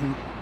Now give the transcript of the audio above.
Mm-hmm.